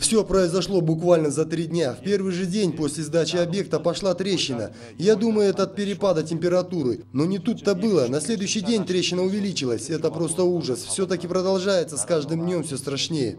Все произошло буквально за три дня. В первый же день после сдачи объекта пошла трещина. Я думаю, это от перепада температуры. Но не тут-то было. На следующий день трещина увеличилась. Это просто ужас. Все-таки продолжается. С каждым днем все страшнее.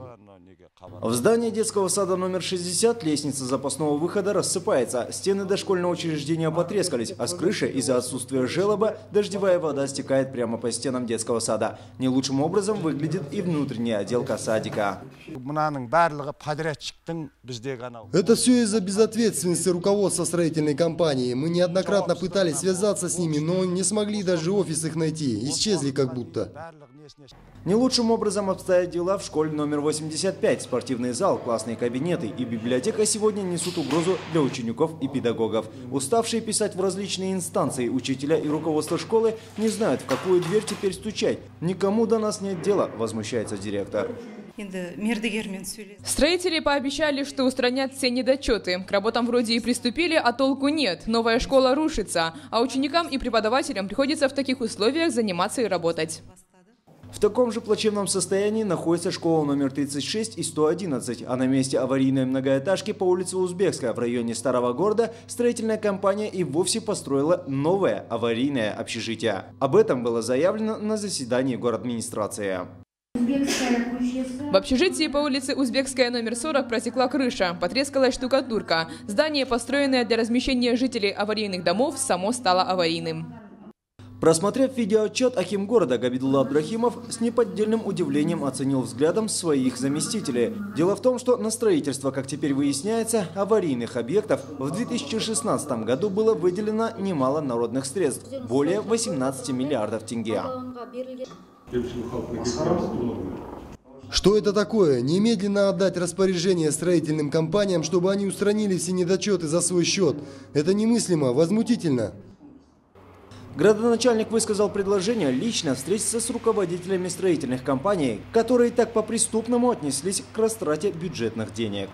В здании детского сада номер 60 лестница запасного выхода рассыпается. Стены дошкольного учреждения потрескались, а с крыши из-за отсутствия желоба дождевая вода стекает прямо по стенам детского сада. Не лучшим образом выглядит и внутренняя отделка садика. мынаның барлығы подрядчиктің біздегі анау Это все из-за безответственности руководства строительной компании. Мы неоднократно пытались связаться с ними, но не смогли даже офис их найти. Исчезли как будто. барлық несіне Не лучшим образом обстоят дела в школе номер 85. Спортивный зал, классные кабинеты и библиотека сегодня несут угрозу для учеников и педагогов. Уставшие писать в различные инстанции учителя и руководство школы не знают, в какую дверь теперь стучать. Никому до нас нет дела, возмущается директор. енді мердігермен сөйлесіп Строители пообещали, что устранят все недочеты. К работам вроде и приступили, а толку нет. Новая школа рушится, а ученикам и преподавателям приходится в таких условиях заниматься и работать. В таком же плачевном состоянии находится школа номер 36 и 111, а на месте аварийной многоэтажки по улице Узбекская в районе Старого города строительная компания и вовсе построила новое аварийное общежитие. Об этом было заявлено на заседании көшесі В общежитии по улице Узбекская, номер 40, протекла крыша, потрескалась штукатурка. Здание, построенное для размещения жителей аварийных домов, само стало аварийным. Просмотрев видеоотчет, Аким города Габидулла Абдрахимов с неподдельным удивлением оценил взглядом своих заместителей. Дело в том, что на строительство, как теперь выясняется, аварийных объектов в 2016 году было выделено немало народных средств – более 18 миллиардов тенге. Что это такое? Немедленно отдать распоряжение строительным компаниям, чтобы они устранили все недочеты за свой счет. Это немыслимо, возмутительно. Градоначальник высказал предложение лично встретиться с руководителями строительных компаний, которые так по-преступному отнеслись к растрате бюджетных денег.